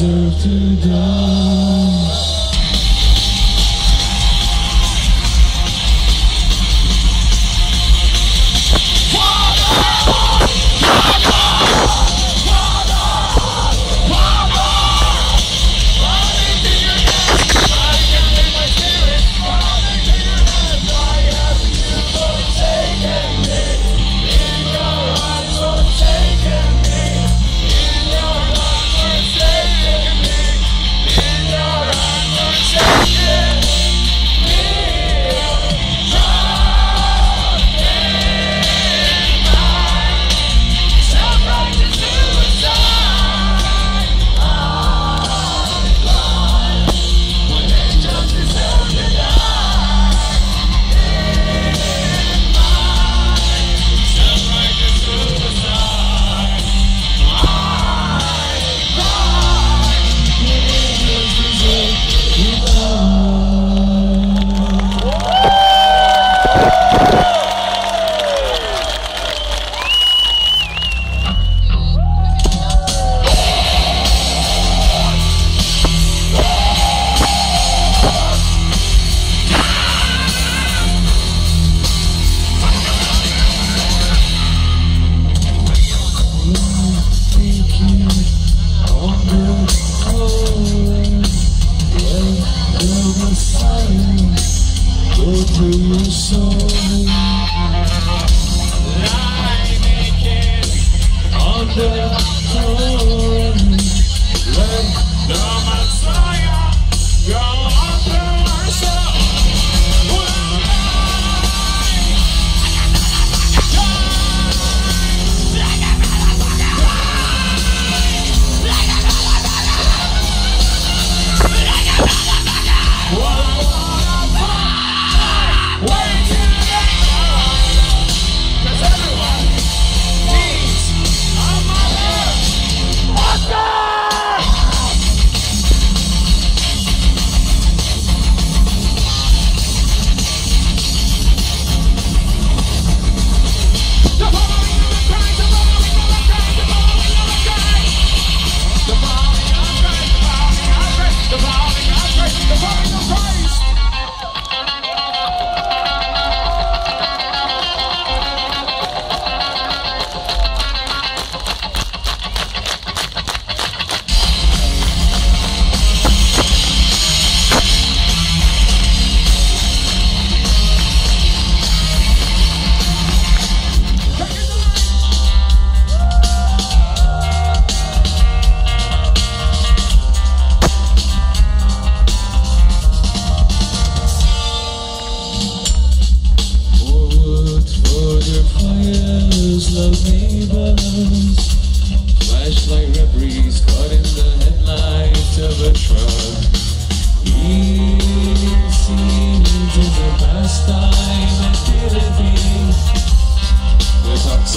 deserve to die.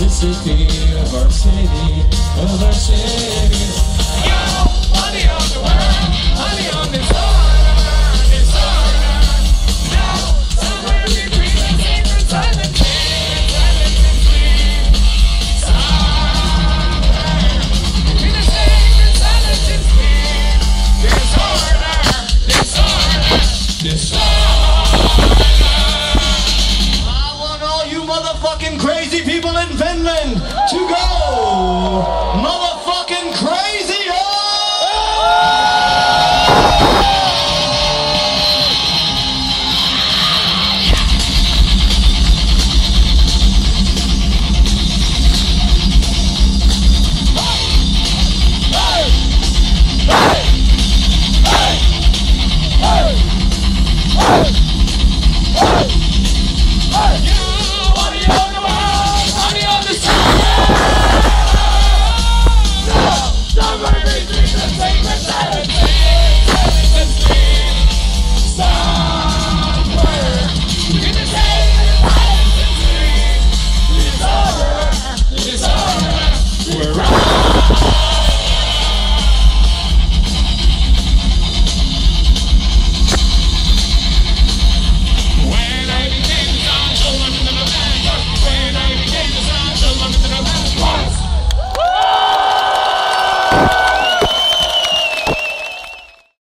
I want the you motherfucking crazy people in Finland to go